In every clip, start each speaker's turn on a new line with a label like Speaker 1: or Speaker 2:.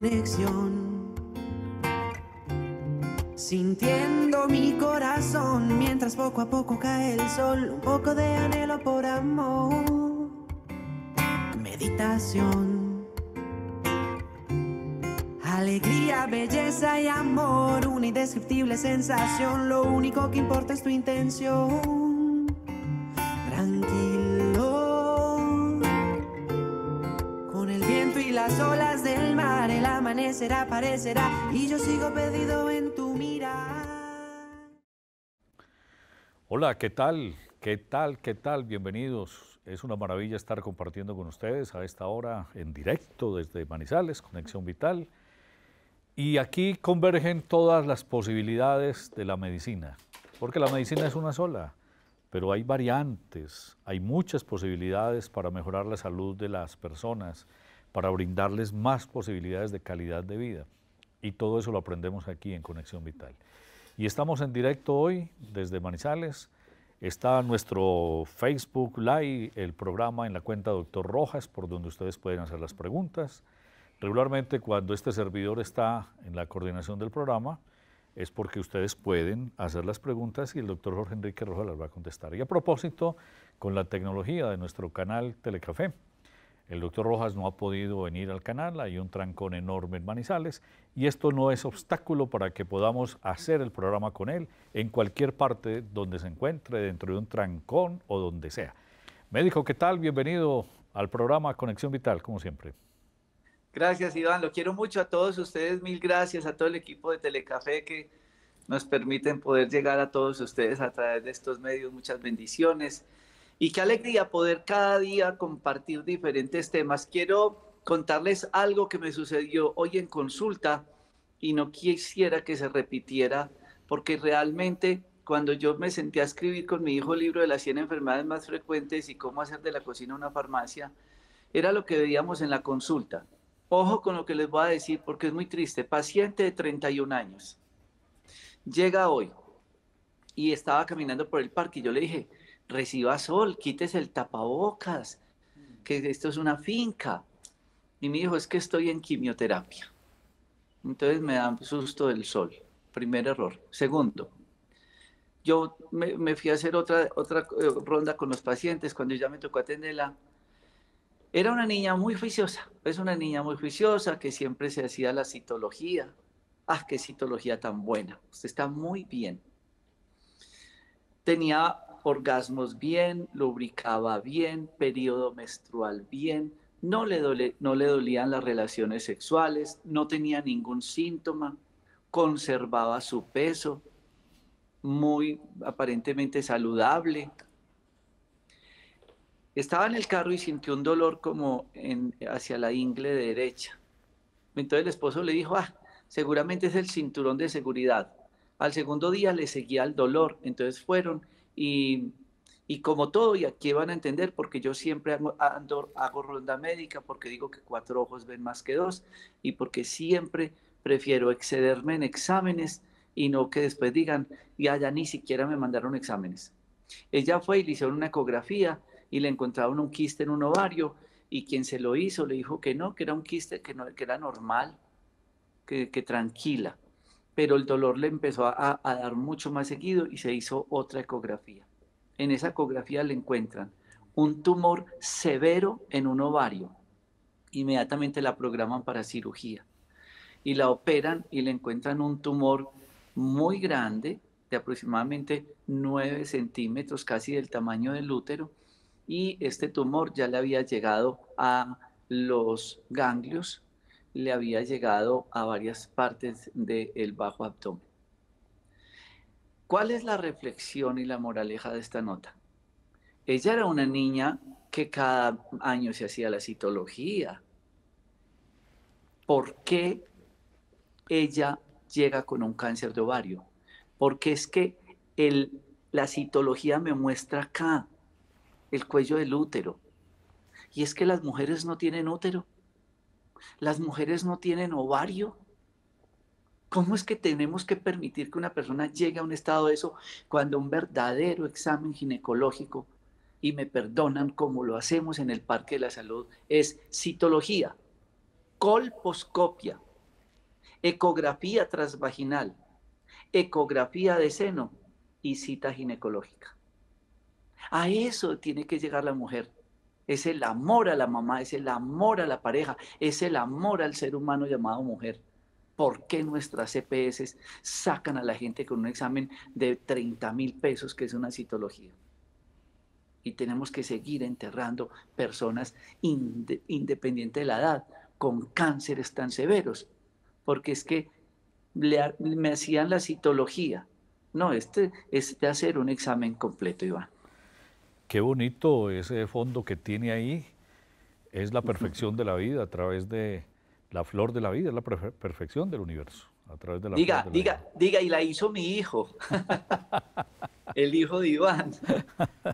Speaker 1: conexión. Sintiendo mi corazón mientras poco a poco cae el sol, un poco de anhelo por amor. Meditación. Alegría, belleza y amor, una indescriptible sensación, lo único que importa es tu intención. Tranquilo, con el viento y las olas del mar, el amanecer aparecerá y yo sigo perdido en tu mirar.
Speaker 2: Hola, ¿qué tal? ¿Qué tal? ¿Qué tal? Bienvenidos. Es una maravilla estar compartiendo con ustedes a esta hora en directo desde Manizales, Conexión Vital. Y aquí convergen todas las posibilidades de la medicina, porque la medicina es una sola, pero hay variantes, hay muchas posibilidades para mejorar la salud de las personas, para brindarles más posibilidades de calidad de vida. Y todo eso lo aprendemos aquí en Conexión Vital. Y estamos en directo hoy desde Manizales. Está nuestro Facebook Live, el programa en la cuenta Doctor Rojas, por donde ustedes pueden hacer las preguntas. Regularmente cuando este servidor está en la coordinación del programa es porque ustedes pueden hacer las preguntas y el doctor Jorge Enrique Rojas las va a contestar. Y a propósito, con la tecnología de nuestro canal Telecafé, el doctor Rojas no ha podido venir al canal, hay un trancón enorme en Manizales y esto no es obstáculo para que podamos hacer el programa con él en cualquier parte donde se encuentre, dentro de un trancón o donde sea. Médico, ¿qué tal? Bienvenido al programa Conexión Vital, como siempre.
Speaker 3: Gracias, Iván. Lo quiero mucho a todos ustedes. Mil gracias a todo el equipo de Telecafé que nos permiten poder llegar a todos ustedes a través de estos medios. Muchas bendiciones. Y qué alegría poder cada día compartir diferentes temas. Quiero contarles algo que me sucedió hoy en consulta y no quisiera que se repitiera porque realmente cuando yo me senté a escribir con mi hijo el libro de las 100 enfermedades más frecuentes y cómo hacer de la cocina una farmacia, era lo que veíamos en la consulta. Ojo con lo que les voy a decir porque es muy triste. Paciente de 31 años. Llega hoy y estaba caminando por el parque y yo le dije, reciba sol, quítese el tapabocas, que esto es una finca. Y me dijo, es que estoy en quimioterapia. Entonces me da susto del sol. Primer error. Segundo, yo me, fui a hacer otra, otra eh, ronda con los pacientes cuando ya me tocó atenderla era una niña muy juiciosa, es una niña muy juiciosa que siempre se hacía la citología. Ah, qué citología tan buena. Usted está muy bien. Tenía orgasmos bien, lubricaba bien, periodo menstrual bien, no le, no le dolían las relaciones sexuales, no tenía ningún síntoma, conservaba su peso, muy aparentemente saludable, estaba en el carro y sintió un dolor como en, hacia la ingle derecha. Entonces el esposo le dijo, ah, seguramente es el cinturón de seguridad. Al segundo día le seguía el dolor, entonces fueron y, y como todo, y aquí van a entender, porque yo siempre hago, hago ronda médica, porque digo que cuatro ojos ven más que dos, y porque siempre prefiero excederme en exámenes y no que después digan, ya, ya ni siquiera me mandaron exámenes. Ella fue y le hicieron una ecografía y le encontraron un quiste en un ovario y quien se lo hizo le dijo que no, que era un quiste que, no, que era normal, que, tranquila. Pero el dolor le empezó a, dar mucho más seguido y se hizo otra ecografía. En esa ecografía le encuentran un tumor severo en un ovario. Inmediatamente la programan para cirugía y la operan y le encuentran un tumor muy grande de aproximadamente 9 centímetros, casi del tamaño del útero, y este tumor ya le había llegado a los ganglios, le había llegado a varias partes del bajo abdomen. ¿Cuál es la reflexión y la moraleja de esta nota? Ella era una niña que cada año se hacía la citología. ¿Por qué ella llega con un cáncer de ovario? Porque es que el, la citología me muestra acá el cuello del útero. Y es que las mujeres no tienen útero. Las mujeres no tienen ovario. ¿Cómo es que tenemos que permitir que una persona llegue a un estado de eso cuando un verdadero examen ginecológico, y me perdonan como lo hacemos en el Parque de la Salud, es citología, colposcopia, ecografía transvaginal, ecografía de seno y cita ginecológica. A eso tiene que llegar la mujer. Es el amor a la mamá, es el amor a la pareja, es el amor al ser humano llamado mujer. ¿Por qué nuestras CPS sacan a la gente con un examen de 30 mil pesos, que es una citología? Y tenemos que seguir enterrando personas independiente de la edad, con cánceres tan severos, porque es que me hacían la citología. No, este es de hacer un examen completo, Iván.
Speaker 2: Qué bonito ese fondo que tiene ahí. Es la perfección de la vida a través de la flor de la vida, es la perfección del universo. A través de la
Speaker 3: diga, diga, diga, y la hizo mi hijo. El hijo de Iván.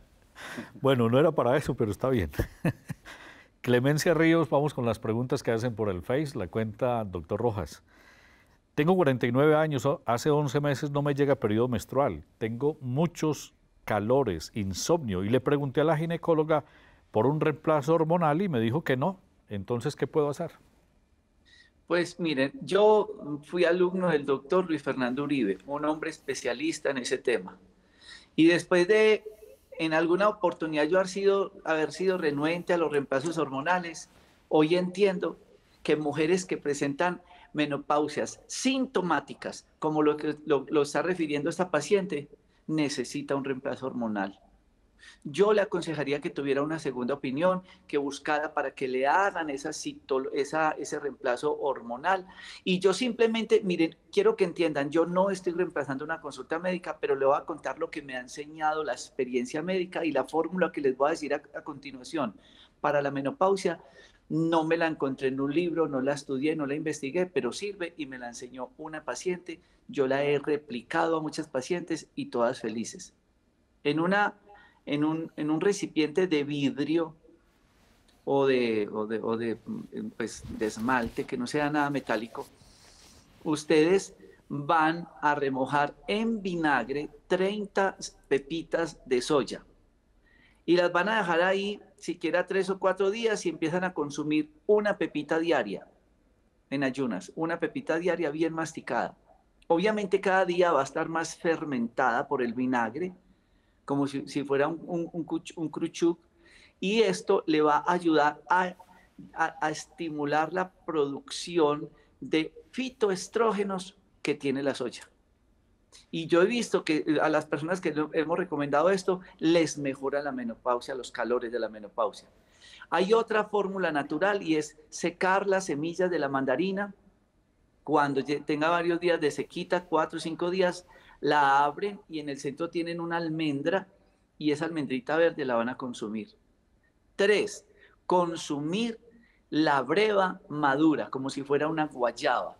Speaker 2: bueno, no era para eso, pero está bien. Clemencia Ríos, vamos con las preguntas que hacen por el Face, la cuenta doctor Rojas. Tengo 49 años, hace 11 meses no me llega periodo menstrual. Tengo muchos calores, insomnio. Y le pregunté a la ginecóloga por un reemplazo hormonal y me dijo que no. Entonces, ¿qué puedo hacer?
Speaker 3: Pues miren, yo fui alumno del doctor Luis Fernando Uribe, un hombre especialista en ese tema. Y después de, en alguna oportunidad, yo haber sido, haber sido renuente a los reemplazos hormonales, hoy entiendo que mujeres que presentan menopausias sintomáticas, como lo que lo está refiriendo esta paciente, necesita un reemplazo hormonal. Yo le aconsejaría que tuviera una segunda opinión, que buscara para que le hagan esa, esa, ese reemplazo hormonal. Y yo simplemente, miren, quiero que entiendan, yo no estoy reemplazando una consulta médica, pero le voy a contar lo que me ha enseñado la experiencia médica y la fórmula que les voy a decir a, a continuación. Para la menopausia, no me la encontré en un libro, no la estudié, no la investigué, pero sirve y me la enseñó una paciente. Yo la he replicado a muchas pacientes y todas felices. En, una, en, un, en un recipiente de vidrio o de, o de, de, pues, de esmalte, que no sea nada metálico, ustedes van a remojar en vinagre 30 pepitas de soya y las van a dejar ahí siquiera tres o cuatro días y empiezan a consumir una pepita diaria en ayunas, una pepita diaria bien masticada. Obviamente cada día va a estar más fermentada por el vinagre, como si, fuera un, un, y esto le va a ayudar a estimular la producción de fitoestrógenos que tiene la soya. Y yo he visto que eh, a las personas que hemos recomendado esto, les mejora la menopausia, los calores de la menopausia. Hay otra fórmula natural y es secar las semillas de la mandarina. Cuando tenga varios días de sequita, cuatro o cinco días, la abren y en el centro tienen una almendra y esa almendrita verde la van a consumir. Tres, consumir la breva madura, como si fuera una guayaba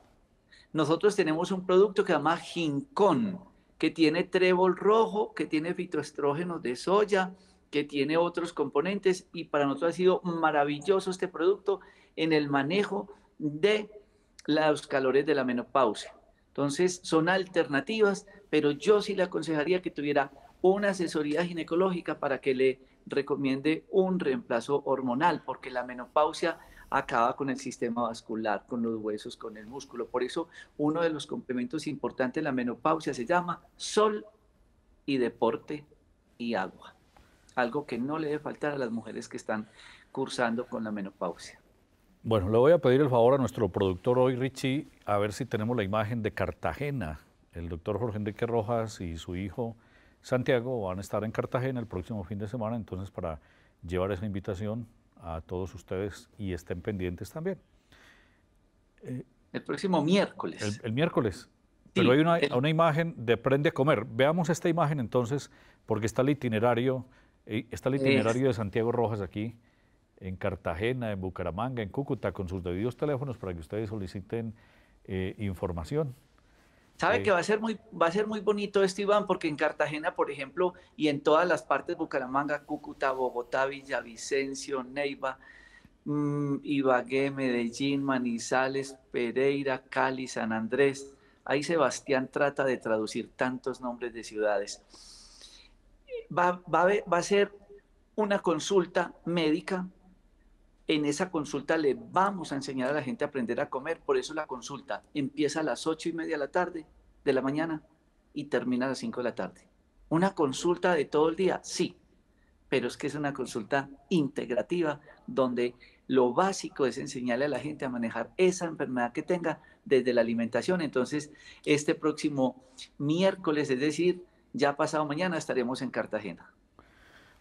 Speaker 3: nosotros tenemos un producto que se llama Gincón, que tiene trébol rojo, que tiene fitoestrógenos de soya, que tiene otros componentes y para nosotros ha sido maravilloso este producto en el manejo de los calores de la menopausia. Entonces son alternativas, pero yo sí le aconsejaría que tuviera una asesoría ginecológica para que le recomiende un reemplazo hormonal, porque la menopausia acaba con el sistema vascular, con los huesos, con el músculo. Por eso uno de los complementos importantes de la menopausia se llama sol y deporte y agua. Algo que no le debe faltar a las mujeres que están cursando con la menopausia.
Speaker 2: Bueno, le voy a pedir el favor a nuestro productor hoy, Richie, a ver si tenemos la imagen de Cartagena. El doctor Jorge Enrique Rojas y su hijo Santiago van a estar en Cartagena el próximo fin de semana, entonces para llevar esa invitación a todos ustedes y estén pendientes también.
Speaker 3: el próximo miércoles.
Speaker 2: El, miércoles. Pero hay una, una, imagen de Prende a Comer. Veamos esta imagen entonces, porque está el itinerario, eh, está el itinerario de Santiago Rojas aquí, en Cartagena, en Bucaramanga, en Cúcuta, con sus debidos teléfonos para que ustedes soliciten eh, información.
Speaker 3: Sabe que va a ser muy, va a ser muy bonito esto, Iván, porque en Cartagena, por ejemplo, y en todas las partes, Bucaramanga, Cúcuta, Bogotá, Villavicencio, Neiva, mmm, Ibagué, Medellín, Manizales, Pereira, Cali, San Andrés. Ahí Sebastián trata de traducir tantos nombres de ciudades. Va, va, va a ser una consulta médica En esa consulta le vamos a enseñar a la gente a aprender a comer. Por eso la consulta empieza a las ocho y media de la tarde, de la mañana, y termina a las 5 de la tarde. ¿Una consulta de todo el día? Sí, pero es que es una consulta integrativa donde lo básico es enseñarle a la gente a manejar esa enfermedad que tenga desde la alimentación. Entonces, este próximo miércoles, es decir, ya pasado mañana, estaremos en Cartagena.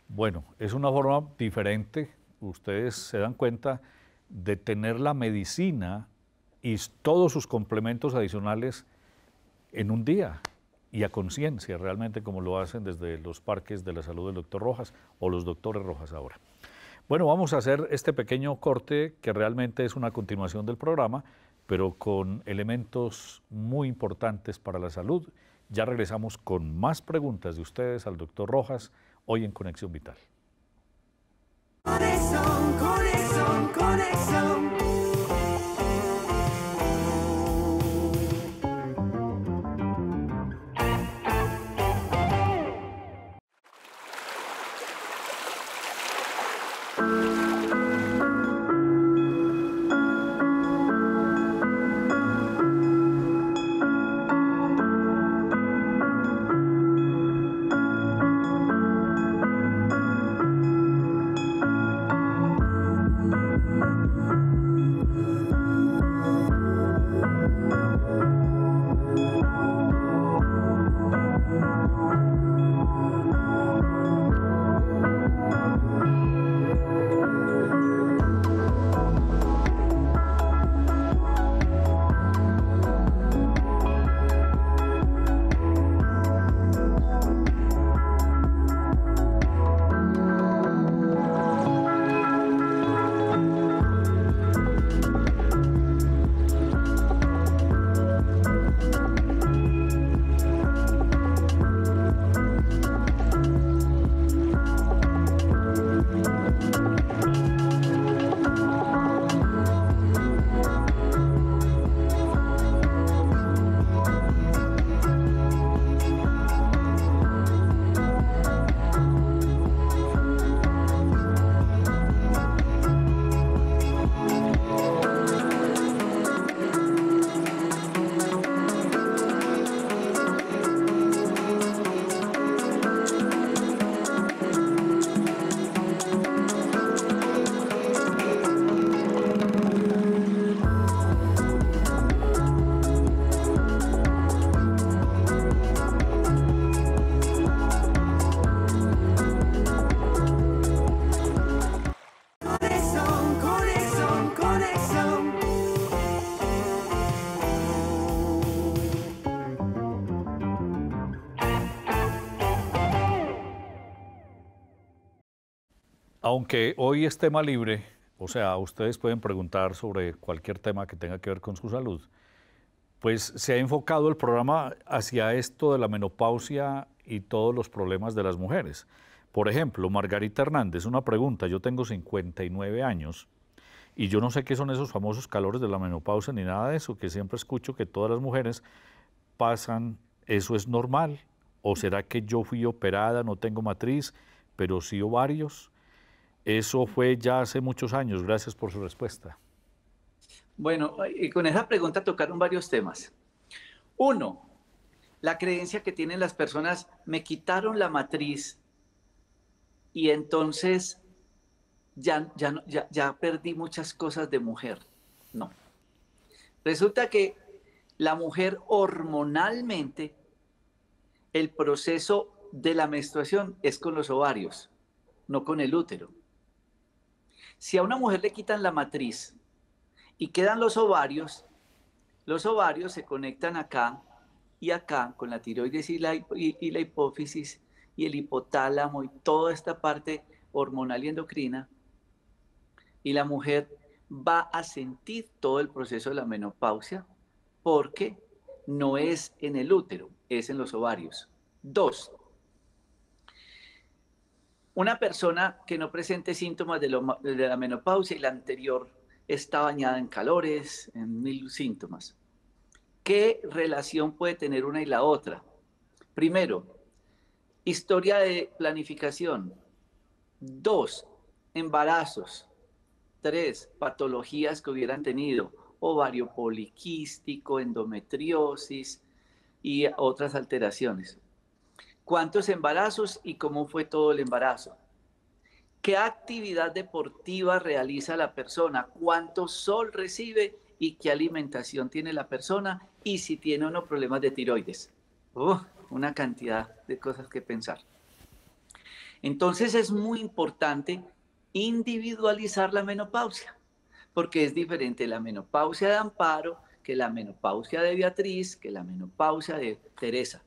Speaker 2: Bueno, es una forma diferente, ustedes se dan cuenta, de tener la medicina y todos sus complementos adicionales en un día y a conciencia, realmente como lo hacen desde los parques de la salud del doctor Rojas o los doctores Rojas ahora. Bueno, vamos a hacer este pequeño corte que realmente es una continuación del programa, pero con elementos muy importantes para la salud. Ya regresamos con más preguntas de ustedes al doctor Rojas hoy en Conexión Vital. Conexión, conexión, conexión. Aunque hoy es tema libre, o sea, ustedes pueden preguntar sobre cualquier tema que tenga que ver con su salud, pues se ha enfocado el programa hacia esto de la menopausia y todos los problemas de las mujeres. Por ejemplo, Margarita Hernández, una pregunta, yo tengo 59 años y yo no sé qué son esos famosos calores de la menopausia ni nada de eso, que siempre escucho que todas las mujeres pasan, ¿eso es normal? ¿O será que yo fui operada, no tengo matriz, pero sí ovarios? Eso fue ya hace muchos años. Gracias por su respuesta.
Speaker 3: Bueno, y con esa pregunta tocaron varios temas. Uno, la creencia que tienen las personas, me quitaron la matriz y entonces ya, ya, ya, perdí muchas cosas de mujer. No. Resulta que la mujer hormonalmente, el proceso de la menstruación es con los ovarios, no con el útero. Si a una mujer le quitan la matriz y quedan los ovarios, los ovarios se conectan acá y acá con la tiroides y la, hipófisis y el hipotálamo y toda esta parte hormonal y endocrina. Y la mujer va a sentir todo el proceso de la menopausia porque no es en el útero, es en los ovarios. Dos, una persona que no presente síntomas de, la menopausia y la anterior está bañada en calores, en mil síntomas. ¿Qué relación puede tener una y la otra? Primero, historia de planificación. Dos, embarazos. Tres, patologías que hubieran tenido, ovario poliquístico, endometriosis y otras alteraciones. ¿Cuántos embarazos y cómo fue todo el embarazo? ¿Qué actividad deportiva realiza la persona? ¿Cuánto sol recibe y qué alimentación tiene la persona? Y si tiene o no problemas de tiroides. Una cantidad de cosas que pensar. Entonces es muy importante individualizar la menopausia, porque es diferente la menopausia de Amparo que la menopausia de Beatriz, que la menopausia de Teresa.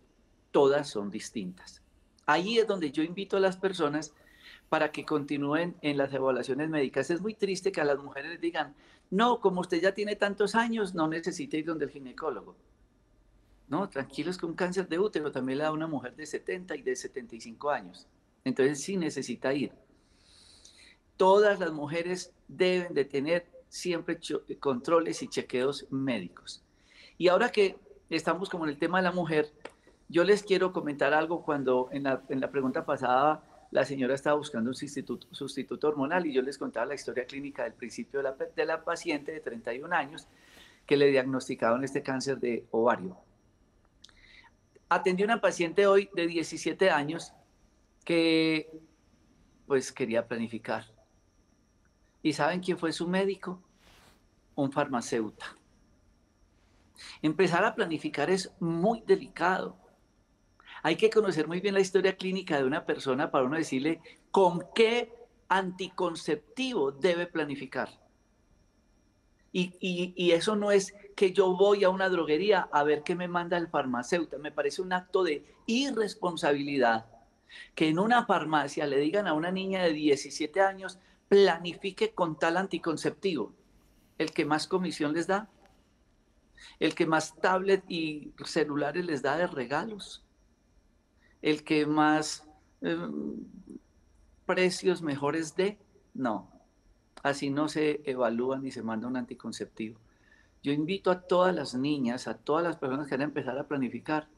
Speaker 3: Todas son distintas. Ahí es donde yo invito a las personas para que continúen en las evaluaciones médicas. Es muy triste que a las mujeres les digan, no, como usted ya tiene tantos años, no necesita ir donde el ginecólogo. No, tranquilos que un cáncer de útero también le da a una mujer de 70 y de 75 años. Entonces sí necesita ir. Todas las mujeres deben de tener siempre controles y chequeos médicos. Y ahora que estamos como en el tema de la mujer, yo les quiero comentar algo cuando en la, en la pregunta pasada la señora estaba buscando un sustituto, sustituto, hormonal y yo les contaba la historia clínica del principio de la, de la paciente de 31 años que le diagnosticaron este cáncer de ovario. Atendí a una paciente hoy de 17 años que pues quería planificar. ¿Y saben quién fue su médico? Un farmacéutico. Empezar a planificar es muy delicado hay que conocer muy bien la historia clínica de una persona para uno decirle con qué anticonceptivo debe planificar. Y, eso no es que yo voy a una droguería a ver qué me manda el farmacéutico. Me parece un acto de irresponsabilidad que en una farmacia le digan a una niña de 17 años, planifique con tal anticonceptivo. El que más comisión les da, el que más tablet y celulares les da de regalos el que más em, precios mejores dé. No, así no se evalúa ni se manda un anticonceptivo. Yo invito a todas las niñas, a todas las personas que van a empezar a planificar,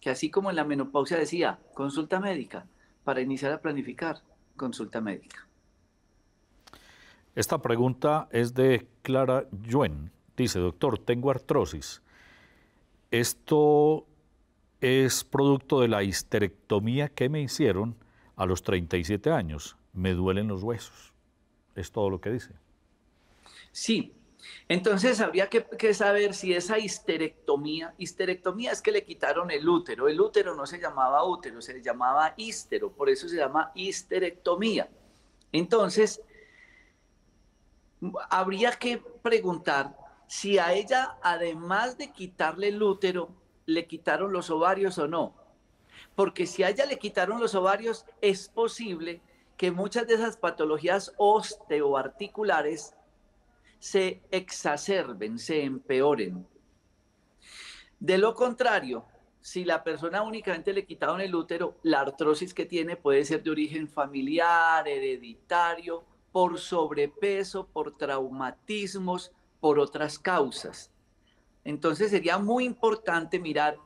Speaker 3: que así como en la menopausia decía, consulta médica, para iniciar a planificar, consulta médica.
Speaker 2: Esta pregunta es de Clara Yuen. Dice, doctor, tengo artrosis. ¿Esto es producto de la histerectomía que me hicieron a los 37 años. Me duelen los huesos. Es todo lo que dice.
Speaker 3: Sí. Entonces habría que, saber si esa histerectomía, histerectomía es que le quitaron el útero. El útero no se llamaba útero, se llamaba hístero, por eso se llama histerectomía. Entonces, habría que preguntar si a ella, además de quitarle el útero, le quitaron los ovarios o no. Porque si a ella le quitaron los ovarios, es posible que muchas de esas patologías osteoarticulares se exacerben, se empeoren. De lo contrario, si la persona únicamente le quitaron el útero, la artrosis que tiene puede ser de origen familiar, hereditario, por sobrepeso, por traumatismos, por otras causas. Entonces sería muy importante mirar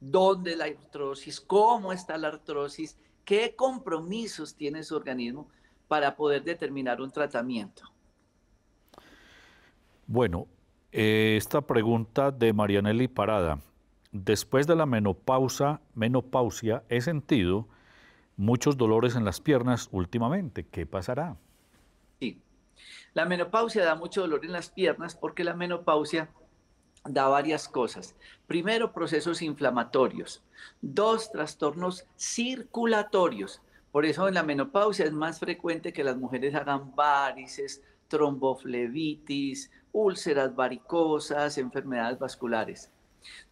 Speaker 3: dónde la artrosis, cómo está la artrosis, qué compromisos tiene su organismo para poder determinar un tratamiento.
Speaker 2: Bueno, eh, esta pregunta de Marianelli Parada. Después de la menopausa, menopausia, he sentido muchos dolores en las piernas últimamente. ¿Qué pasará?
Speaker 3: Sí, la menopausia da mucho dolor en las piernas porque la menopausia da varias cosas. Primero, procesos inflamatorios. Dos, trastornos circulatorios. Por eso en la menopausia es más frecuente que las mujeres hagan varices, tromboflebitis, úlceras varicosas, enfermedades vasculares.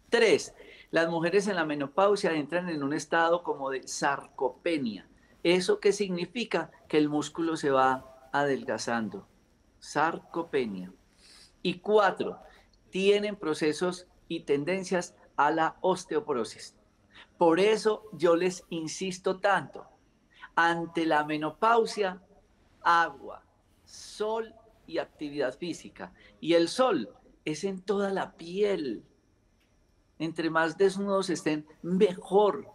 Speaker 3: Tres, las mujeres en la menopausia entran en un estado como de sarcopenia. ¿Eso qué significa? Que el músculo se va adelgazando. Sarcopenia. Y cuatro, tienen procesos y tendencias a la osteoporosis. Por eso yo les insisto tanto, ante la menopausia, agua, sol y actividad física. Y el sol es en toda la piel. Entre más desnudos estén, mejor.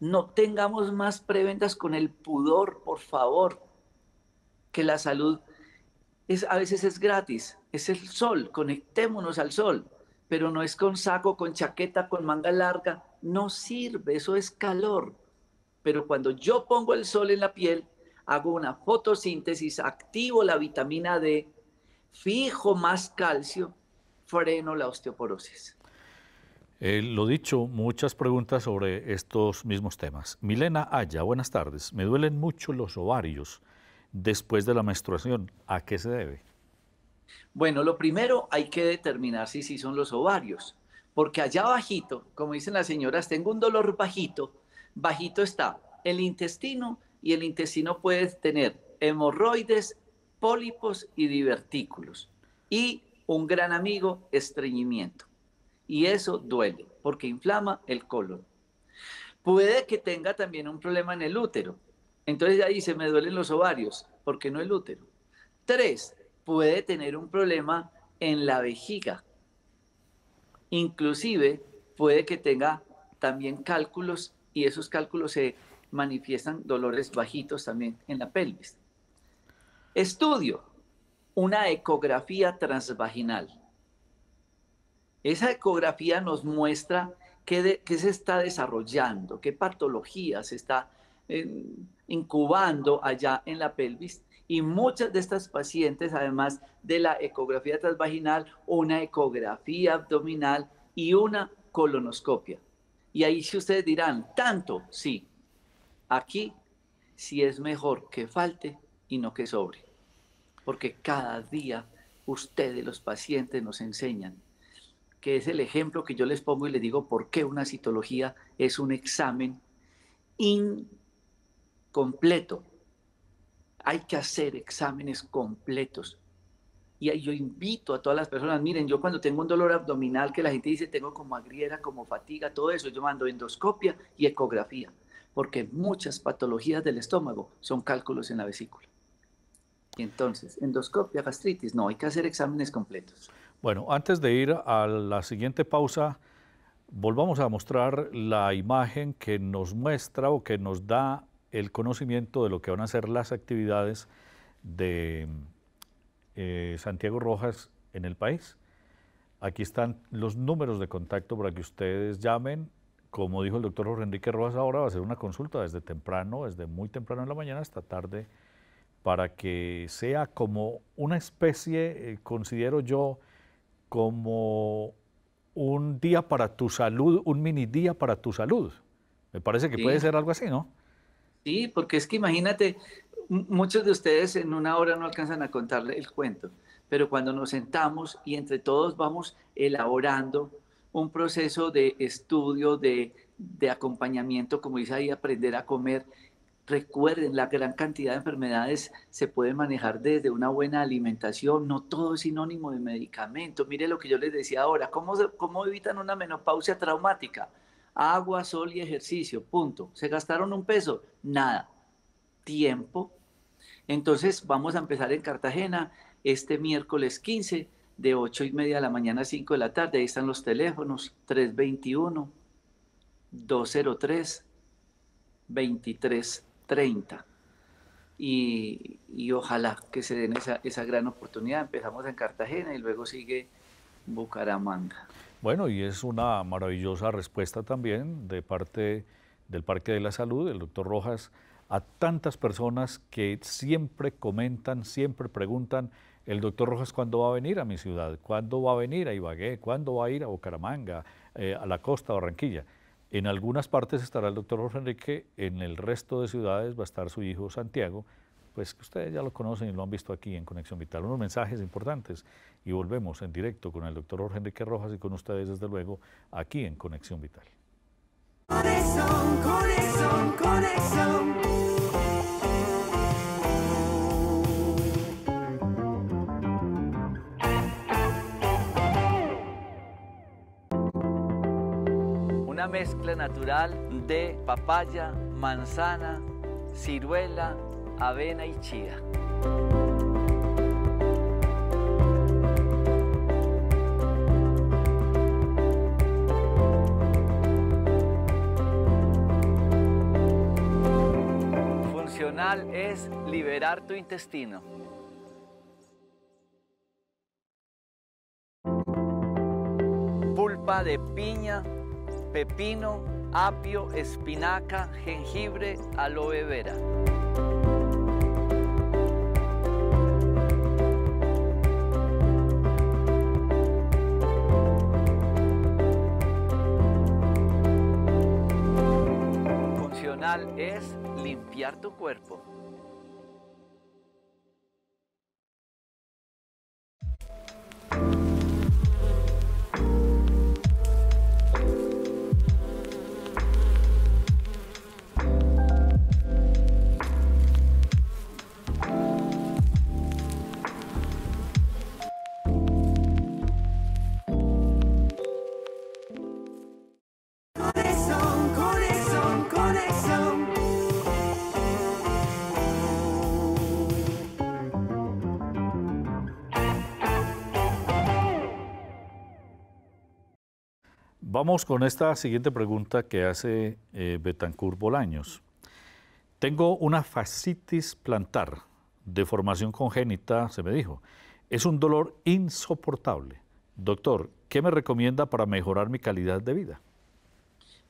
Speaker 3: No tengamos más preventas con el pudor, por favor. Que la salud es, a veces es gratis, es el sol, conectémonos al sol, pero no es con saco, con chaqueta, con manga larga, no sirve, eso es calor. Pero cuando yo pongo el sol en la piel, hago una fotosíntesis, activo la vitamina D, fijo más calcio, freno la osteoporosis.
Speaker 2: Eh, lo dicho, muchas preguntas sobre estos mismos temas. Milena Aya, buenas tardes. Me duelen mucho los ovarios después de la menstruación. ¿A qué se debe?
Speaker 3: Bueno, lo primero hay que determinar si son los ovarios, porque allá bajito, como dicen las señoras, tengo un dolor bajito, bajito está el intestino y el intestino puede tener hemorroides, pólipos y divertículos. Y un gran amigo, estreñimiento y eso duele porque inflama el colon. Puede que tenga también un problema en el útero. Entonces ahí se me duelen los ovarios, porque no el útero. Tres, puede tener un problema en la vejiga. Inclusive puede que tenga también cálculos y esos cálculos se manifiestan dolores bajitos también en la pelvis. Estudio, una ecografía transvaginal. Esa ecografía nos muestra qué, se está desarrollando, qué patología se está eh, incubando allá en la pelvis. Y muchas de estas pacientes, además de la ecografía transvaginal, una ecografía abdominal y una colonoscopia. Y ahí si ustedes dirán, tanto, sí. Aquí sí es mejor que falte y no que sobre. Porque cada día ustedes, los pacientes, nos enseñan que es el ejemplo que yo les pongo y les digo por qué una citología es un examen incompleto. Hay que hacer exámenes completos. Y yo invito a todas las personas, miren, yo cuando tengo un dolor abdominal que la gente dice tengo como agriera, como fatiga, todo eso, yo mando endoscopia y ecografía, porque muchas patologías del estómago son cálculos en la vesícula. Entonces, endoscopia, gastritis, no, hay que hacer exámenes completos.
Speaker 2: Bueno, antes de ir a la siguiente pausa, volvamos a mostrar la imagen que nos muestra o que nos da el conocimiento de lo que van a ser las actividades de eh, Santiago Rojas en el país. Aquí están los números de contacto para que ustedes llamen. Como dijo el doctor Jorge Enrique Rojas ahora, va a ser una consulta desde temprano, desde muy temprano en la mañana hasta tarde, para que sea como una especie, eh, considero yo, como un día para tu salud, un mini día para tu salud. Me parece que puede ser algo así, ¿no?
Speaker 3: Sí, porque es que imagínate, muchos de ustedes en una hora no alcanzan a contarle el cuento, pero cuando nos sentamos y entre todos vamos elaborando un proceso de estudio, de, de acompañamiento, como dice ahí, aprender a comer, Recuerden, la gran cantidad de enfermedades se puede manejar desde una buena alimentación, no todo es sinónimo de medicamento. Mire lo que yo les decía ahora, ¿cómo, cómo evitan una menopausia traumática? Agua, sol y ejercicio, punto. ¿Se gastaron un peso? Nada. Tiempo. Entonces vamos a empezar en Cartagena este miércoles 15 de 8 y media de la mañana a 5 de la tarde. Ahí están los teléfonos 321 203 23 30. Y, y, ojalá que se den esa, esa gran oportunidad. Empezamos en Cartagena y luego sigue Bucaramanga.
Speaker 2: Bueno, y es una maravillosa respuesta también de parte del Parque de la Salud, el doctor Rojas, a tantas personas que siempre comentan, siempre preguntan, el doctor Rojas, ¿cuándo va a venir a mi ciudad? ¿Cuándo va a venir a Ibagué? ¿Cuándo va a ir a Bucaramanga, eh, a la costa, Barranquilla? En algunas partes estará el doctor Jorge Enrique, en el resto de ciudades va a estar su hijo Santiago, pues que ustedes ya lo conocen y lo han visto aquí en Conexión Vital. Unos mensajes importantes y volvemos en directo con el doctor Jorge Enrique Rojas y con ustedes desde luego aquí en Conexión Vital. Conexión, conexión, conexión.
Speaker 3: mezcla natural de papaya, manzana, ciruela, avena y chía. Funcional es liberar tu intestino. Pulpa de piña, pepino, apio, espinaca, jengibre, aloe vera. Es limpiar tu cuerpo.
Speaker 2: Vamos con esta siguiente pregunta que hace eh, Betancourt Bolaños. Tengo una fascitis plantar, deformación congénita, se me dijo. Es un dolor insoportable. Doctor, ¿qué me recomienda para mejorar mi calidad de vida?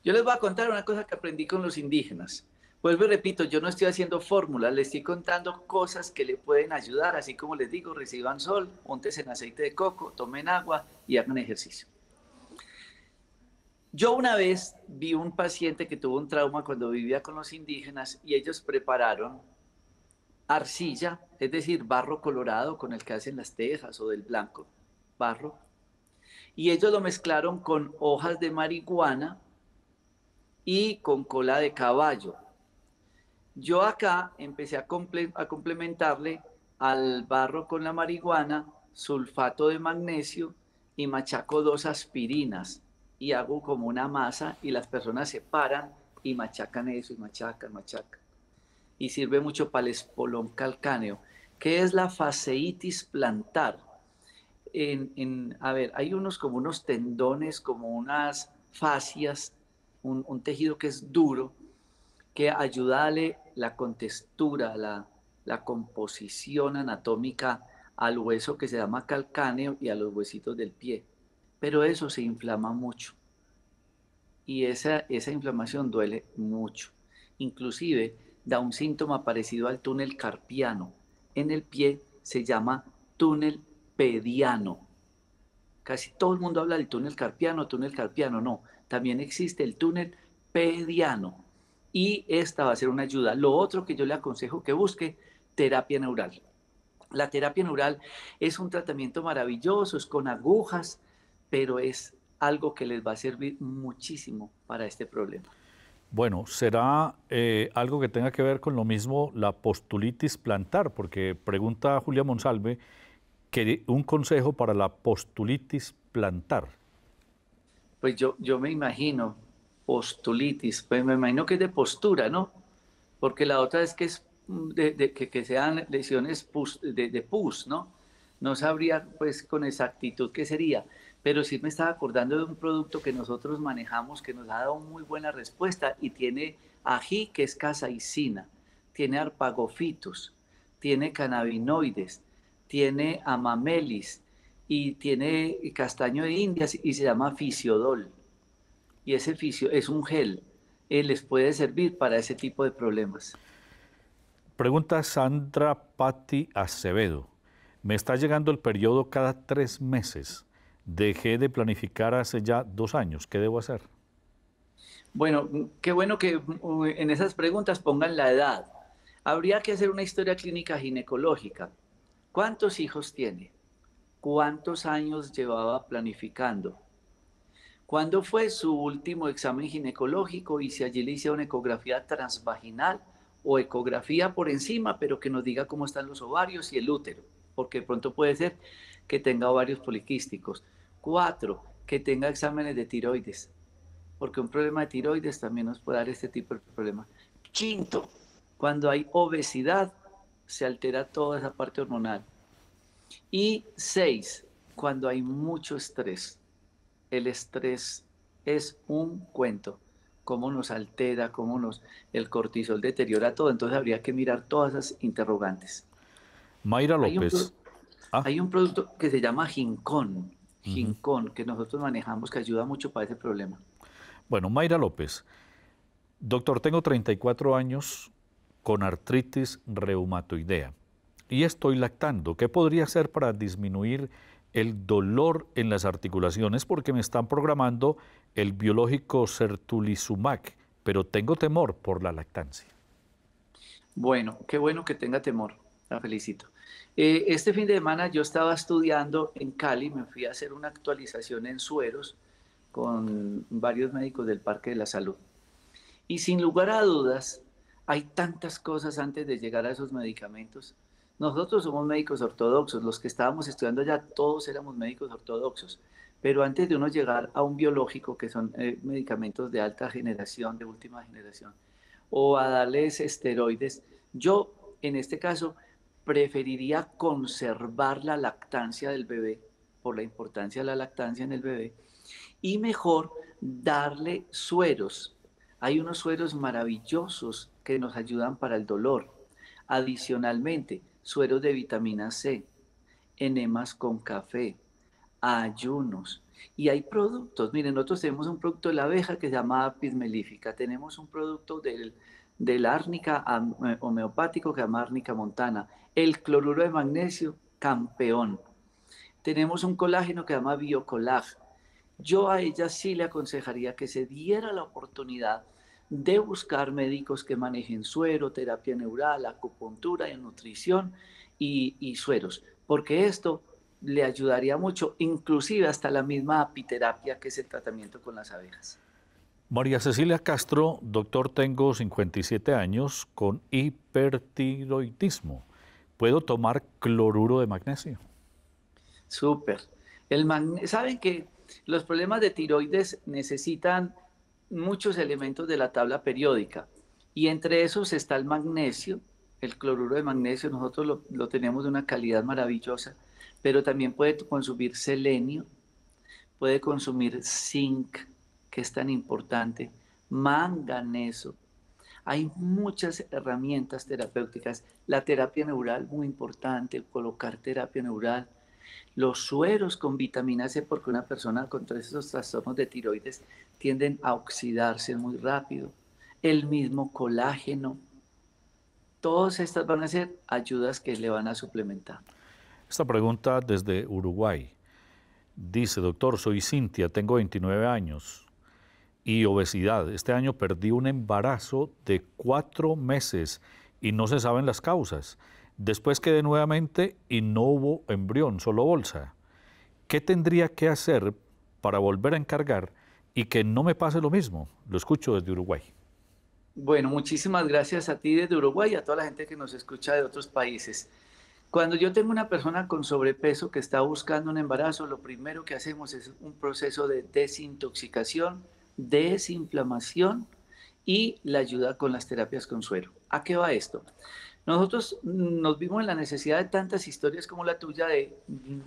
Speaker 3: Yo les voy a contar una cosa que aprendí con los indígenas. Vuelvo y repito, yo no estoy haciendo fórmulas, les estoy contando cosas que le pueden ayudar, así como les digo, reciban sol, montes en aceite de coco, tomen agua y hagan ejercicio. Yo una vez vi un paciente que tuvo un trauma cuando vivía con los indígenas y ellos prepararon arcilla, es decir, barro colorado con el que hacen las tejas o del blanco, barro, y ellos lo mezclaron con hojas de marihuana y con cola de caballo. Yo acá empecé a, comple- a complementarle al barro con la marihuana, sulfato de magnesio y machaco dos aspirinas y hago como una masa y las personas se paran y machacan eso y machacan, machacan. Y sirve mucho para el espolón calcáneo, que es la fasciitis plantar. En, en- a ver, hay unos como unos tendones, como unas fascias, un, un tejido que es duro, que ayuda a darle la contextura, la, la composición anatómica al hueso que se llama calcáneo y a los huesitos del pie. Pero eso se inflama mucho. Y esa, esa inflamación duele mucho. Inclusive da un síntoma parecido al túnel carpiano. En el pie se llama túnel pediano. Casi todo el mundo habla del túnel carpiano, túnel carpiano, no. También existe el túnel pediano. Y esta va a ser una ayuda. Lo otro que yo le aconsejo que busque, terapia neural. La terapia neural es un tratamiento maravilloso, es con agujas, pero es algo que les va a servir muchísimo para este problema.
Speaker 2: Bueno, será eh, algo que tenga que ver con lo mismo la postulitis plantar, porque pregunta Julia Monsalve que un consejo para la postulitis plantar.
Speaker 3: Pues yo, yo me imagino postulitis, pues me imagino que es de postura, ¿no? Porque la otra es que es de, de- que, que sean lesiones pus- de, de pus, ¿no? No sabría pues con exactitud qué sería, pero sí me estaba acordando de un producto que nosotros manejamos que nos ha dado muy buena respuesta y tiene ají, que es casaicina, tiene arpagofitus, tiene cannabinoides, tiene amamelis y tiene castaño de indias y se llama fisiodol. Y ese fisio es un gel, eh, les puede servir para ese tipo de problemas.
Speaker 2: Pregunta Sandra Patti Acevedo. Me está llegando el periodo cada tres meses. Dejé de planificar hace ya dos años. ¿Qué debo hacer?
Speaker 3: Bueno, qué bueno que mm, en esas preguntas pongan la edad. Habría que hacer una historia clínica ginecológica. ¿Cuántos hijos tiene? ¿Cuántos años llevaba planificando? ¿Cuándo fue su último examen ginecológico y si allí le hicieron ecografía transvaginal o ecografía por encima, pero que nos diga cómo están los ovarios y el útero? Porque pronto puede ser que tenga ovarios poliquísticos. Cuatro, que tenga exámenes de tiroides, porque un problema de tiroides también nos puede dar este tipo de problema. Quinto, cuando hay obesidad, se altera toda esa parte hormonal. Y seis, cuando hay mucho estrés. El estrés es un cuento, cómo nos altera, cómo nos el cortisol deteriora todo. Entonces habría que mirar todas esas interrogantes.
Speaker 2: Mayra
Speaker 3: Hay un,
Speaker 2: López. Ah.
Speaker 3: hay un producto que se llama Gincón. Gincón, que nosotros manejamos, que ayuda mucho para ese problema.
Speaker 2: Bueno, Mayra López. Doctor, tengo 34 años con artritis reumatoidea y estoy lactando. ¿Qué podría hacer para disminuir el dolor en las articulaciones? Porque me están programando el biológico Sertulizumab, pero tengo temor por la lactancia.
Speaker 3: Bueno, qué bueno que tenga temor. La felicito. Eh, este fin de semana yo estaba estudiando en Cali, me fui a hacer una actualización en sueros con varios médicos del Parque de la Salud. Y sin lugar a dudas, hay tantas cosas antes de llegar a esos medicamentos. Nosotros somos médicos ortodoxos, los que estábamos estudiando ya todos éramos médicos ortodoxos, pero antes de uno llegar a un biológico, que son eh, medicamentos de alta generación, de última generación, o a darles esteroides, yo en este caso preferiría conservar la lactancia del bebé, por la importancia de la lactancia en el bebé, y mejor darle sueros. Hay unos sueros maravillosos que nos ayudan para el dolor. Adicionalmente, sueros de vitamina C, enemas con café, ayunos. Y hay productos, miren, nosotros tenemos un producto de la abeja que se llama apis melífica, tenemos un producto del, del árnica homeopático que se llama árnica montana, el cloruro de magnesio, campeón. Tenemos un colágeno que se llama biocolag. Yo a ella sí le aconsejaría que se diera la oportunidad de buscar médicos que manejen suero, terapia neural, acupuntura y nutrición y, sueros, porque esto le ayudaría mucho, inclusive hasta la misma apiterapia, que es el tratamiento con las abejas.
Speaker 2: María Cecilia Castro, doctor, tengo 57 años con hipertiroidismo. ¿Puedo tomar cloruro de magnesio?
Speaker 3: Súper. Saben que los problemas de tiroides necesitan muchos elementos de la tabla periódica y entre esos está el magnesio, el cloruro de magnesio, nosotros lo, tenemos de una calidad maravillosa, pero también puede consumir selenio, puede consumir zinc, que es tan importante, manganeso. Hay muchas herramientas terapéuticas. La terapia neural, muy importante, colocar terapia neural. Los sueros con vitamina C, porque una persona con todos esos trastornos de tiroides tienden a oxidarse muy rápido. El mismo colágeno. Todas estas van a ser ayudas que le van a suplementar.
Speaker 2: Esta pregunta desde Uruguay. Dice, doctor, soy Cintia, tengo 29 años y obesidad. Este año perdí un embarazo de cuatro meses y no se saben las causas. Después quedé nuevamente y no hubo embrión, solo bolsa. ¿Qué tendría que hacer para volver a encargar y que no me pase lo mismo. Lo escucho desde Uruguay.
Speaker 3: Bueno, muchísimas gracias a ti desde Uruguay y a toda la gente que nos escucha de otros países. Cuando yo tengo una persona con sobrepeso que está buscando un embarazo, lo primero que hacemos es un proceso de desintoxicación, desinflamación y la ayuda con las terapias con suero. ¿A qué va esto? Nosotros nos vimos en la necesidad de tantas historias como la tuya de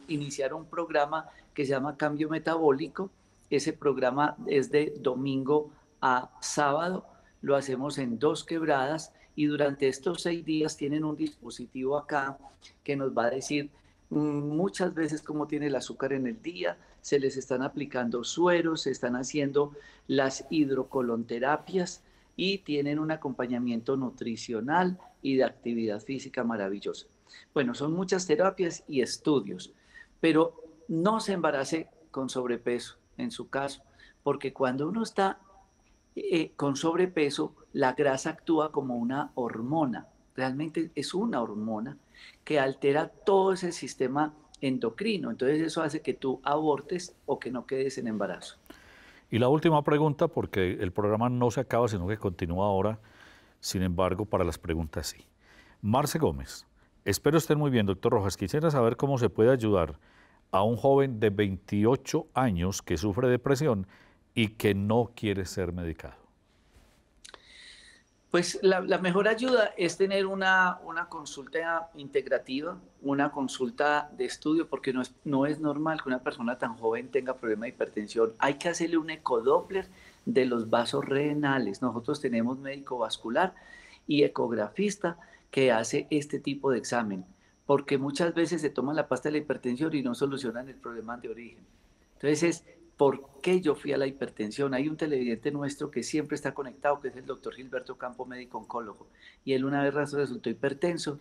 Speaker 3: iniciar un programa que se llama Cambio Metabólico, ese programa es de domingo a sábado, lo hacemos en dos quebradas y durante estos seis días tienen un dispositivo acá que nos va a decir mm, muchas veces cómo tiene el azúcar en el día, se les están aplicando sueros, se están haciendo las hidrocolonterapias y tienen un acompañamiento nutricional y de actividad física maravillosa. Bueno, son muchas terapias y estudios, pero no se embarace con sobrepeso en su caso, porque cuando uno está eh, con sobrepeso, la grasa actúa como una hormona, realmente es una hormona que altera todo ese sistema endocrino, entonces eso hace que tú abortes o que no quedes en embarazo.
Speaker 2: Y la última pregunta, porque el programa no se acaba, sino que continúa ahora, sin embargo, para las preguntas sí. Marce Gómez, espero estén muy bien, doctor Rojas. Quisiera saber cómo se puede ayudar a un joven de 28 años que sufre depresión y que no quiere ser medicado?
Speaker 3: Pues la, mejor ayuda es tener una, una, consulta integrativa, una consulta de estudio, porque no es, no es normal que una persona tan joven tenga problema de hipertensión. Hay que hacerle un ecodoppler de los vasos renales. Nosotros tenemos médico vascular y ecografista que hace este tipo de examen porque muchas veces se toman la pasta de la hipertensión y no solucionan el problema de origen. Entonces es, ¿por qué yo fui a la hipertensión? Hay un televidente nuestro que siempre está conectado, que es el doctor Gilberto Campo, médico oncólogo. Y él una vez resultó hipertenso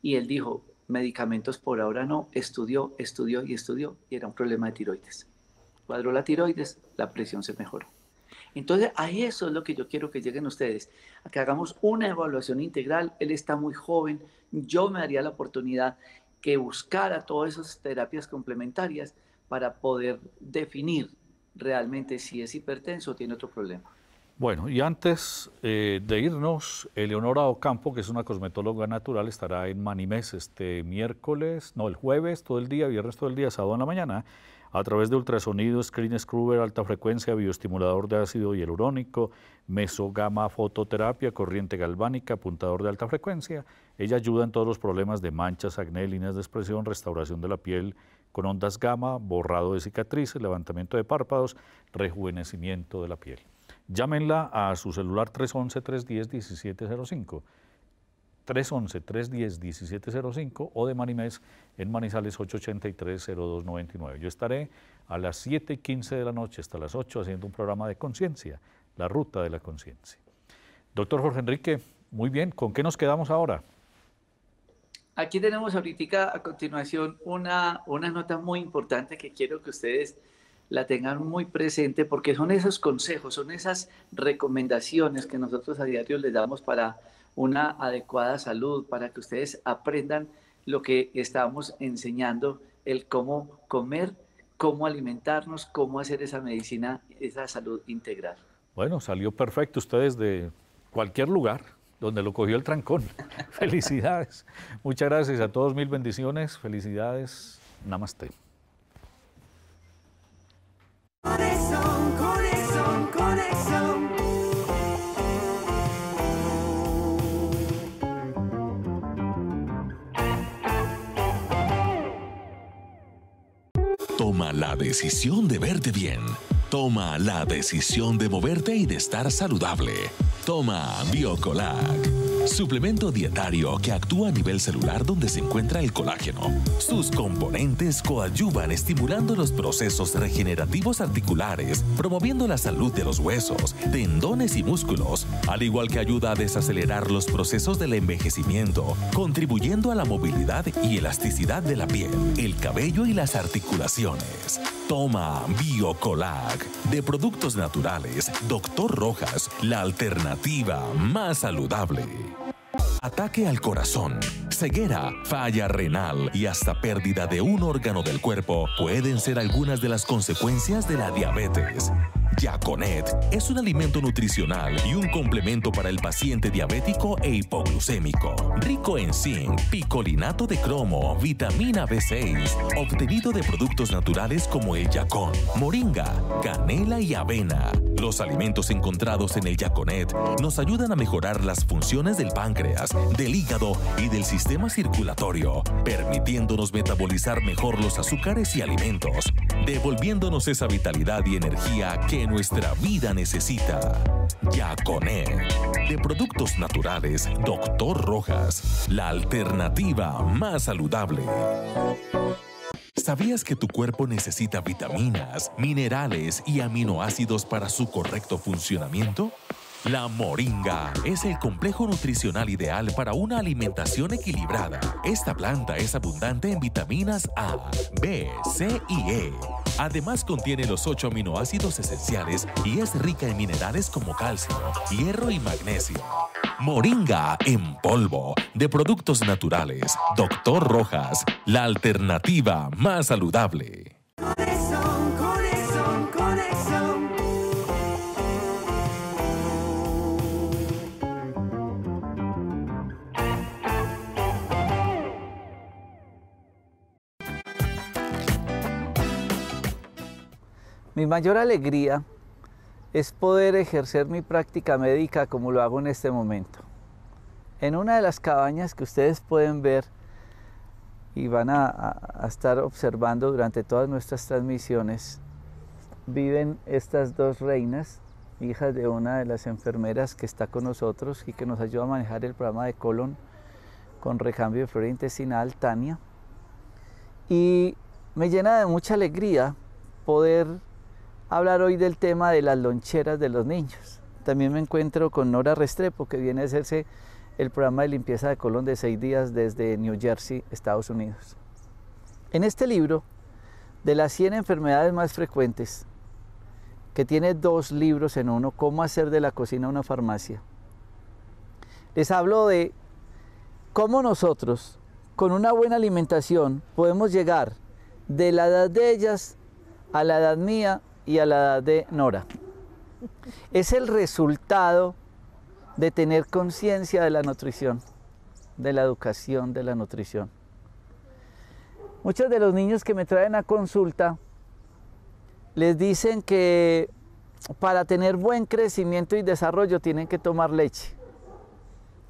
Speaker 3: y él dijo, medicamentos por ahora no, estudió, estudió y estudió y era un problema de tiroides. Cuadró la tiroides, la presión se mejoró. Entonces, a eso es lo que yo quiero que lleguen ustedes, a que hagamos una evaluación integral. Él está muy joven, yo me daría la oportunidad que buscara todas esas terapias complementarias para poder definir realmente si es hipertenso o tiene otro problema.
Speaker 2: Bueno, y antes eh, de irnos, Eleonora Ocampo, que es una cosmetóloga natural, estará en Manimés este miércoles, no, el jueves todo el día, viernes todo el día, sábado en la mañana, a través de ultrasonido, screen scruber, alta frecuencia, bioestimulador de ácido hialurónico, mesogama fototerapia, corriente galvánica, apuntador de alta frecuencia. Ella ayuda en todos los problemas de manchas, acné, líneas de expresión, restauración de la piel con ondas gamma, borrado de cicatrices, levantamiento de párpados, rejuvenecimiento de la piel. Llámenla a su celular 311-310-1705. 311-310-1705 o de Manimés en Manizales 883-0299. Yo estaré a las 7 y 15 de la noche hasta las 8 haciendo un programa de conciencia, la ruta de la conciencia. Doctor Jorge Enrique, muy bien, ¿con qué nos quedamos ahora?
Speaker 3: Aquí tenemos ahorita a continuación una, una nota muy importante que quiero que ustedes la tengan muy presente porque son esos consejos, son esas recomendaciones que nosotros a diario les damos para una adecuada salud, para que ustedes aprendan lo que estamos enseñando, el cómo comer, cómo alimentarnos, cómo hacer esa medicina, esa salud integral.
Speaker 2: Bueno, salió perfecto ustedes de cualquier lugar donde lo cogió el trancón. Felicidades. Muchas gracias a todos, mil bendiciones. Felicidades. Namaste.
Speaker 4: Toma la decisión de verte bien. Toma la decisión de moverte y de estar saludable. Toma Biocolac. Suplemento dietario que actúa a nivel celular donde se encuentra el colágeno. Sus componentes coadyuvan estimulando los procesos regenerativos articulares, promoviendo la salud de los huesos, tendones y músculos, al igual que ayuda a desacelerar los procesos del envejecimiento, contribuyendo a la movilidad y elasticidad de la piel, el cabello y las articulaciones. Toma Biocolac de productos naturales, Doctor Rojas, la alternativa más saludable. Ataque al corazón, ceguera, falla renal y hasta pérdida de un órgano del cuerpo pueden ser algunas de las consecuencias de la diabetes. Yaconet es un alimento nutricional y un complemento para el paciente diabético e hipoglucémico. Rico en zinc, picolinato de cromo, vitamina B6, obtenido de productos naturales como el yacón, moringa, canela y avena. Los alimentos encontrados en el Yaconet nos ayudan a mejorar las funciones del páncreas, del hígado y del sistema circulatorio, permitiéndonos metabolizar mejor los azúcares y alimentos, devolviéndonos esa vitalidad y energía que nuestra vida necesita. Yaconet, de productos naturales, Doctor Rojas, la alternativa más saludable. ¿Sabías que tu cuerpo necesita vitaminas, minerales y aminoácidos para su correcto funcionamiento? La moringa es el complejo nutricional ideal para una alimentación equilibrada. Esta planta es abundante en vitaminas A, B, C y E. Además contiene los 8 aminoácidos esenciales y es rica en minerales como calcio, hierro y magnesio. Moringa en polvo, de productos naturales. Doctor Rojas, la alternativa más saludable.
Speaker 5: Mi mayor alegría es poder ejercer mi práctica médica como lo hago en este momento. En una de las cabañas que ustedes pueden ver y van a, estar observando durante todas nuestras transmisiones, viven estas dos reinas, hijas de una de las enfermeras que está con nosotros y que nos ayuda a manejar el programa de colon con recambio de flora intestinal, Tania. Y me llena de mucha alegría
Speaker 3: poder hablar hoy del tema de las loncheras de los niños. También me encuentro con Nora Restrepo, que viene a hacerse el programa de limpieza de colon de seis días desde New Jersey, Estados Unidos. En este libro, de las 100 enfermedades más frecuentes, que tiene dos libros en uno, Cómo hacer de la cocina una farmacia, les hablo de cómo nosotros, con una buena alimentación, podemos llegar de la edad de ellas a la edad mía y a la edad de Nora. Es el resultado de tener conciencia de la nutrición, de la educación de la nutrición. Muchos de los niños que me traen a consulta les dicen que para tener buen crecimiento y desarrollo tienen que tomar leche.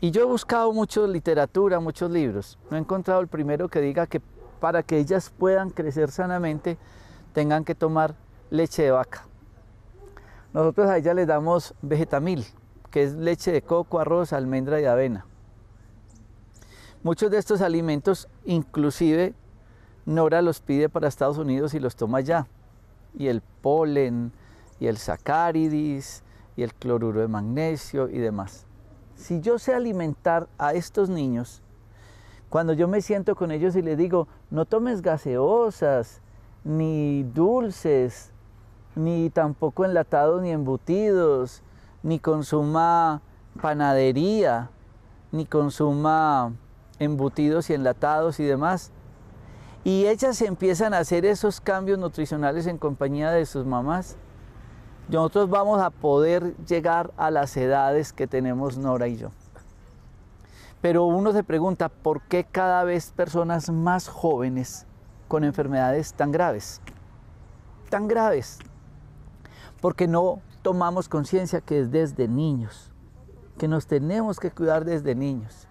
Speaker 3: Y yo he buscado mucha literatura, muchos libros. No he encontrado el primero que diga que para que ellas puedan crecer sanamente tengan que tomar leche de vaca. Nosotros a ellas les damos vegetamil, que es leche de coco, arroz, almendra y avena. Muchos de estos alimentos, inclusive, Nora los pide para Estados Unidos y los toma ya. Y el polen, y el sacáridis, y el cloruro de magnesio y demás. Si yo sé alimentar a estos niños, cuando yo me siento con ellos y les digo, no tomes gaseosas, ni dulces, ni tampoco enlatados ni embutidos, ni consuma panadería, ni consuma embutidos y enlatados y demás. Y ellas empiezan a hacer esos cambios nutricionales en compañía de sus mamás. Nosotros vamos a poder llegar a las edades que tenemos Nora y yo. Pero uno se pregunta, ¿por qué cada vez personas más jóvenes con enfermedades tan graves? Tan graves. Porque no tomamos conciencia que es desde niños, que nos tenemos que cuidar desde niños.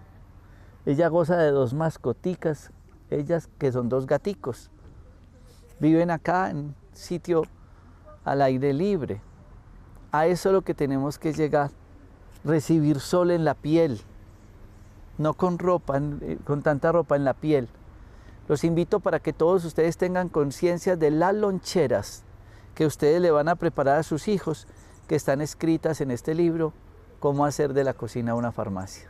Speaker 3: Ella goza de dos mascoticas, ellas que son dos gaticos. Viven acá en sitio al aire libre. A eso es lo que tenemos que llegar. Recibir sol en la piel, no con ropa, eh, con tanta ropa en la piel. Los invito para que todos ustedes tengan conciencia de las loncheras que ustedes le van a preparar a sus hijos, que están escritas en este libro, Cómo hacer de la cocina una farmacia.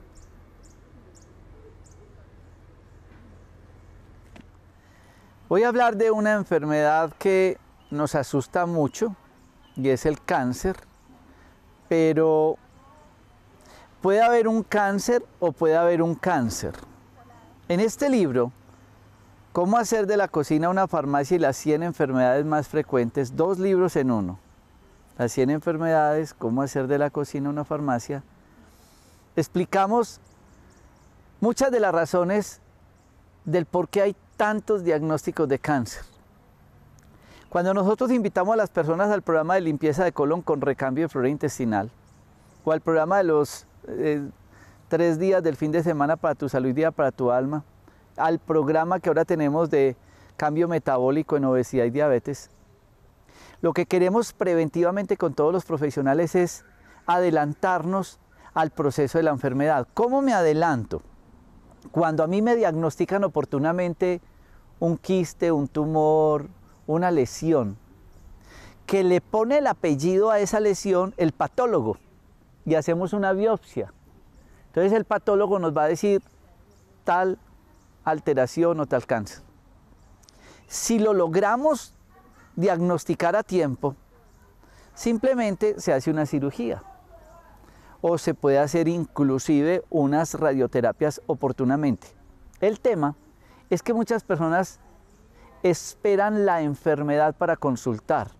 Speaker 3: Voy a hablar de una enfermedad que nos asusta mucho y es el cáncer, pero puede haber un cáncer o puede haber un cáncer. En este libro, Cómo hacer de la cocina una farmacia y las 100 enfermedades más frecuentes, dos libros en uno. Las 100 enfermedades, cómo hacer de la cocina una farmacia. Explicamos muchas de las razones del por qué hay tantos diagnósticos de cáncer. Cuando nosotros invitamos a las personas al programa de limpieza de colon con recambio de flora intestinal, o al programa de los eh, tres días del fin de semana para tu salud y día para tu alma, al programa que ahora tenemos de cambio metabólico en obesidad y diabetes, lo que queremos preventivamente con todos los profesionales es adelantarnos al proceso de la enfermedad. ¿Cómo me adelanto? Cuando a mí me diagnostican oportunamente un quiste, un tumor, una lesión, que le pone el apellido a esa lesión el patólogo y hacemos una biopsia. Entonces el patólogo nos va a decir tal alteración o tal cáncer. Si lo logramos diagnosticar a tiempo, simplemente se hace una cirugía o se puede hacer inclusive unas radioterapias oportunamente. El tema es que muchas personas esperan la enfermedad para consultar.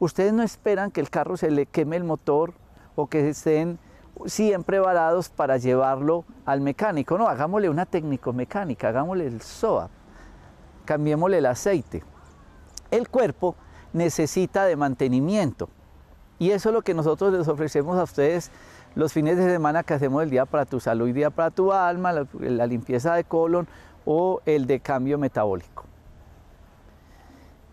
Speaker 3: Ustedes no esperan que el carro se le queme el motor o que estén siempre varados para llevarlo al mecánico. No, hagámosle una técnico mecánica, hagámosle el SOA, cambiémosle el aceite. El cuerpo necesita de mantenimiento y eso es lo que nosotros les ofrecemos a ustedes los fines de semana que hacemos el día para tu salud y día para tu alma, la limpieza de colon o el de cambio metabólico.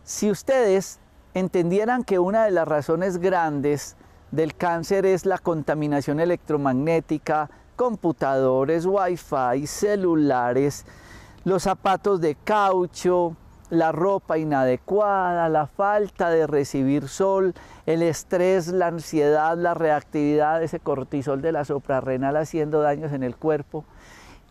Speaker 3: Si ustedes entendieran que una de las razones grandes del cáncer es la contaminación electromagnética, computadores, wifi, celulares, los zapatos de caucho, la ropa inadecuada, la falta de recibir sol, el estrés, la ansiedad, la reactividad, ese cortisol de la suprarrenal haciendo daños en el cuerpo,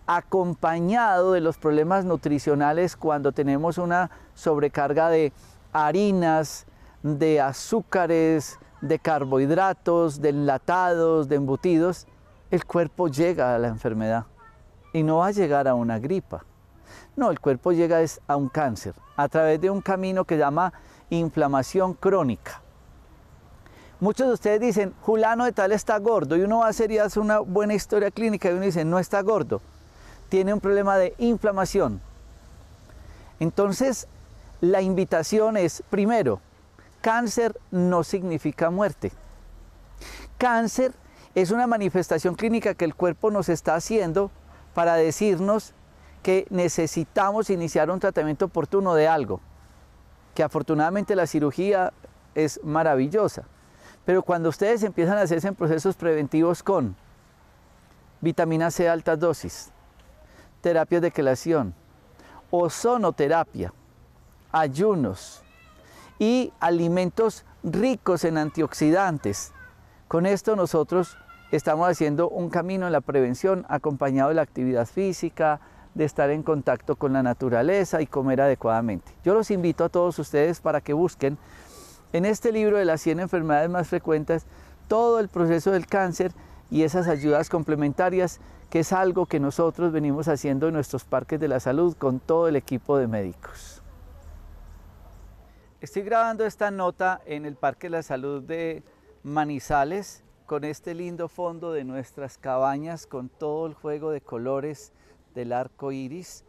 Speaker 3: acompañado de los problemas nutricionales cuando tenemos una sobrecarga de harinas, de azúcares, de carbohidratos, de enlatados, de embutidos, el cuerpo llega a la enfermedad y no va a llegar a una gripa. No, el cuerpo llega a un cáncer a través de un camino que llama inflamación crónica. Muchos de ustedes dicen, Julano de tal está gordo, y uno va a hacer y hace una buena historia clínica y uno dice, no está gordo, tiene un problema de inflamación. Entonces, la invitación es, primero, cáncer no significa muerte. Cáncer es una manifestación clínica que el cuerpo nos está haciendo para decirnos que necesitamos iniciar un tratamiento oportuno de algo, que afortunadamente la cirugía es maravillosa, pero cuando ustedes empiezan a hacerse en procesos preventivos con vitamina C altas dosis, terapias de quelación, ozonoterapia, ayunos y alimentos ricos en antioxidantes, con esto nosotros estamos haciendo un camino en la prevención acompañado de la actividad física, de estar en contacto con la naturaleza y comer adecuadamente. Yo los invito a todos ustedes para que busquen en este libro de las 100 enfermedades más frecuentes todo el proceso del cáncer y esas ayudas complementarias, que es algo que nosotros venimos haciendo en nuestros parques de la salud con todo el equipo de médicos. Estoy grabando esta nota en el Parque de la Salud de Manizales con este lindo fondo de nuestras cabañas con todo el juego de colores del arco iris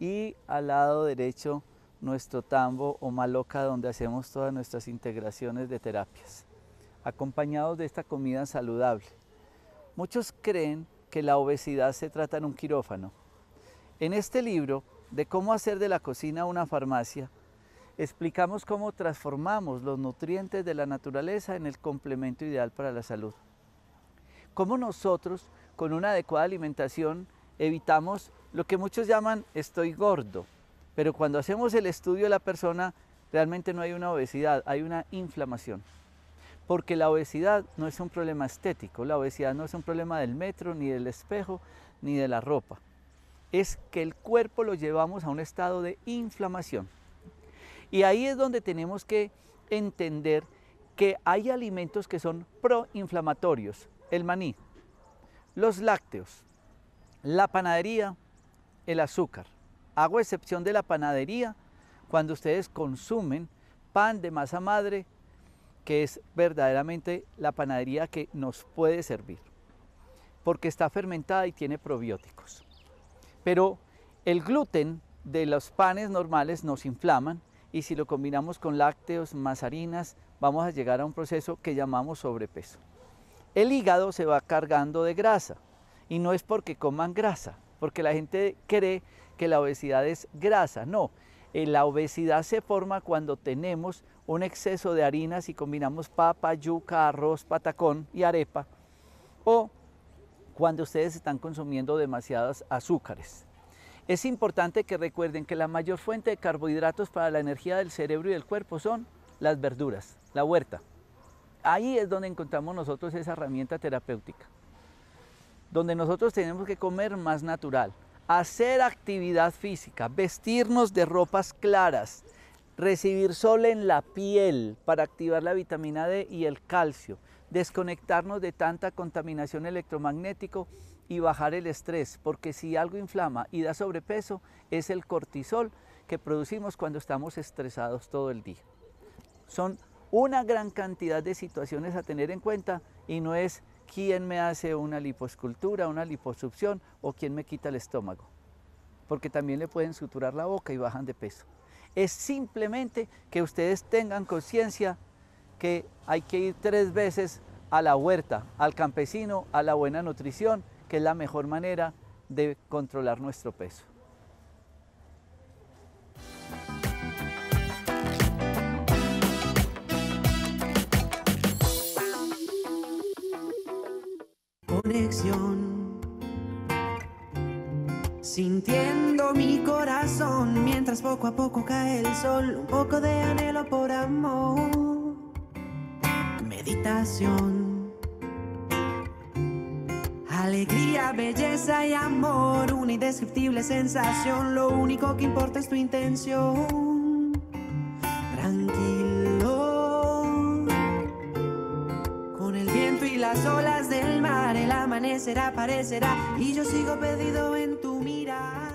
Speaker 3: y al lado derecho nuestro tambo o maloca donde hacemos todas nuestras integraciones de terapias, acompañados de esta comida saludable. Muchos creen que la obesidad se trata en un quirófano. En este libro de cómo hacer de la cocina una farmacia, explicamos cómo transformamos los nutrientes de la naturaleza en el complemento ideal para la salud. Cómo nosotros, con una adecuada alimentación, evitamos lo que muchos llaman estoy gordo, pero cuando hacemos el estudio de la persona, realmente no hay una obesidad, hay una inflamación. Porque la obesidad no es un problema estético, la obesidad no es un problema del metro, ni del espejo, ni de la ropa. Es que el cuerpo lo llevamos a un estado de inflamación. Y ahí es donde tenemos que entender que hay alimentos que son proinflamatorios. El maní, los lácteos, la panadería, el azúcar. Hago excepción de la panadería cuando ustedes consumen pan de masa madre, que es verdaderamente la panadería que nos puede servir, porque está fermentada y tiene probióticos. Pero el gluten de los panes normales nos inflaman y si lo combinamos con lácteos, más harinas, vamos a llegar a un proceso que llamamos sobrepeso. El hígado se va cargando de grasa, y no es porque coman grasa, porque la gente cree que la obesidad es grasa. No, eh, la obesidad se forma cuando tenemos un exceso de harinas y combinamos papa, yuca, arroz, patacón y arepa, o cuando ustedes están consumiendo demasiados azúcares. Es importante que recuerden que la mayor fuente de carbohidratos para la energía del cerebro y del cuerpo son las verduras, la huerta. Ahí es donde encontramos nosotros esa herramienta terapéutica donde nosotros tenemos que comer más natural, hacer actividad física, vestirnos de ropas claras, recibir sol en la piel para activar la vitamina D y el calcio, desconectarnos de tanta contaminación electromagnético y bajar el estrés, porque si algo inflama y da sobrepeso es el cortisol que producimos cuando estamos estresados todo el día. Son una gran cantidad de situaciones a tener en cuenta y no es quién me hace una liposcultura, una liposucción o quién me quita el estómago. Porque también le pueden suturar la boca y bajan de peso. Es simplemente que ustedes tengan conciencia que hay que ir tres veces a la huerta, al campesino, a la buena nutrición, que es la mejor manera de controlar nuestro peso.
Speaker 1: conexión. Sintiendo mi corazón mientras poco a poco cae el sol, un poco de anhelo por amor, meditación, alegría, belleza y amor, una indescriptible sensación, lo único que importa es tu intención, tranquilo, con el viento y las olas del mar, el amanecer aparecerá y yo sigo perdido en tu mirar.